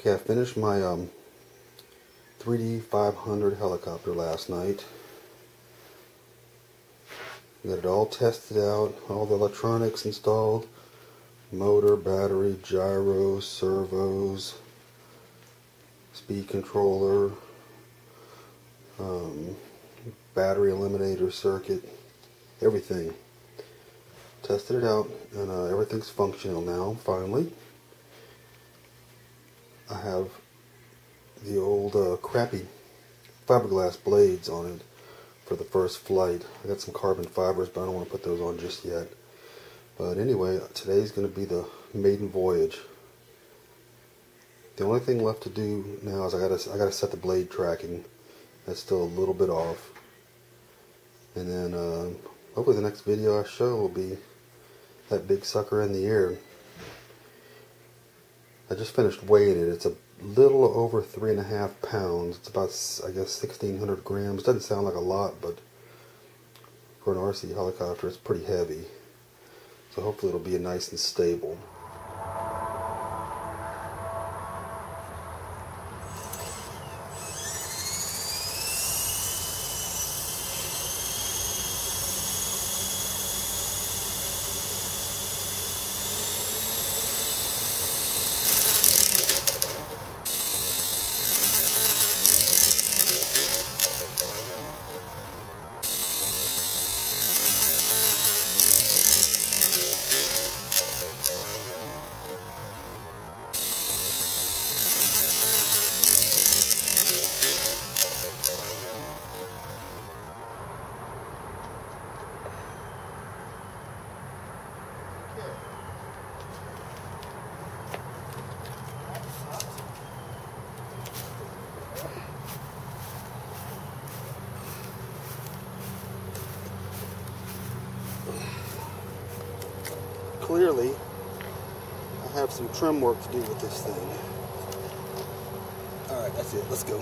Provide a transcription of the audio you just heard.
Okay, I finished my um, 3D 500 helicopter last night. Got it all tested out, all the electronics installed, motor, battery, gyro, servos, speed controller, um, battery eliminator circuit, everything. Tested it out and uh, everything's functional now, finally. I have the old uh, crappy fiberglass blades on it for the first flight. I got some carbon fibers, but I don't want to put those on just yet. But anyway, today's going to be the maiden voyage. The only thing left to do now is I got to I got to set the blade tracking. That's still a little bit off. And then uh, hopefully the next video I show will be that big sucker in the air. I just finished weighing it. It's a little over three and a half pounds. It's about, I guess, 1,600 grams. Doesn't sound like a lot, but for an RC helicopter, it's pretty heavy. So hopefully it'll be nice and stable. Clearly I have some trim work to do with this thing. Alright, that's it. Let's go.